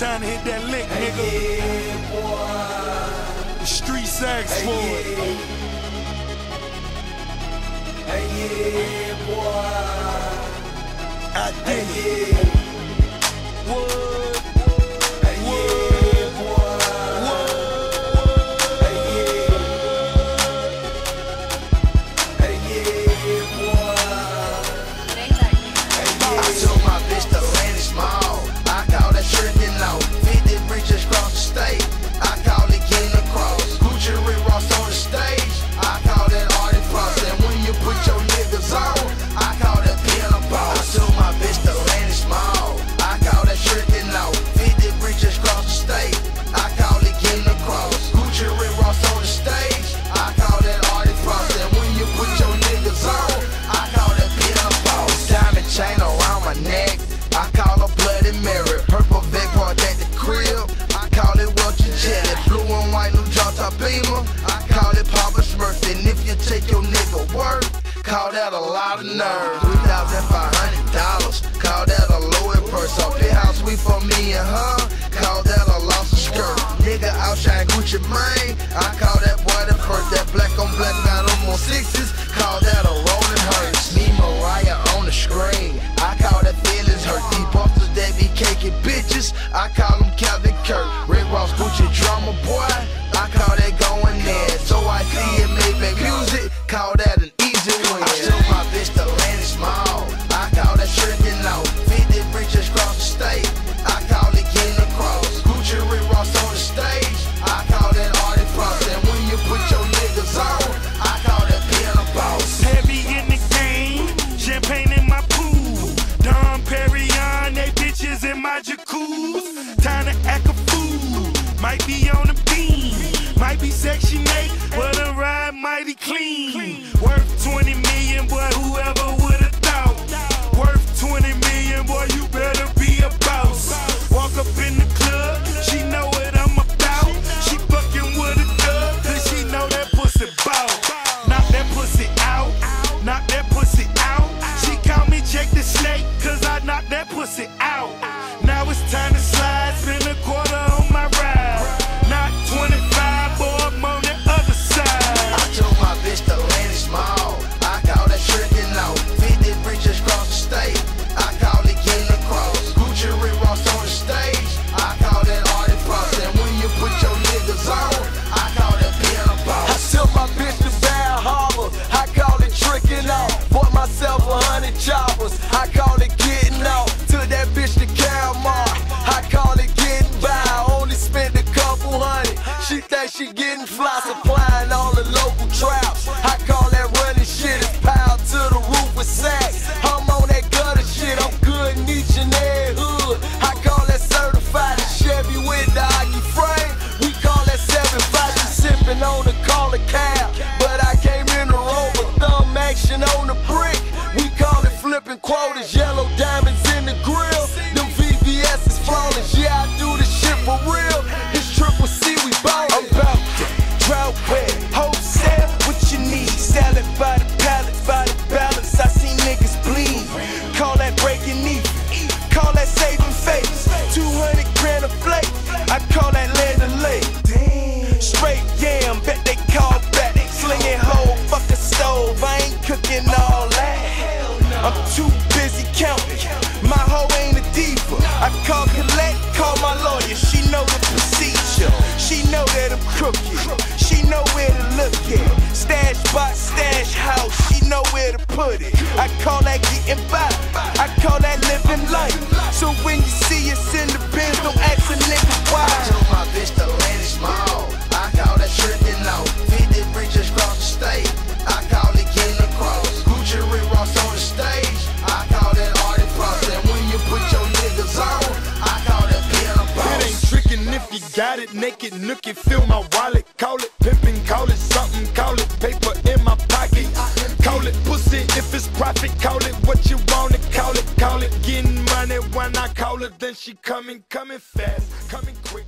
time to hit that lick, nigga. Hey, yeah, boy. The streets ask hey, for yeah. it. Hey, yeah, boy. I did hey. Yeah. work, call that a lot of nerve. $3,500, call that a low end purse. Off the house we for me and her, call that a lost of skirt. Nigga outshine Gucci Mane, I call that boy the first. That black on black, got them on sixes, call that a rolling hearse. Me Mariah on the screen, I call that feelings hurt. These busters, they be caking bitches, I call them Calvin Kirk. Rick Ross, Gucci, drama boy, I call that going there. So I see it, make music, call that logical. Time to act a fool. Might be on a beam. Might be section 8, but the ride mighty clean. Worth 20 million, but whoever all that. I'm too busy counting. My hoe ain't a diva. I call collect, call my lawyer. She know the procedure. Got it naked, nookie, fill my wallet. Call it pimpin', call it something, call it paper in my pocket. Call it pussy if it's profit, call it what you wanna call it. Call it getting money when I call it, then she coming, coming fast, coming quick.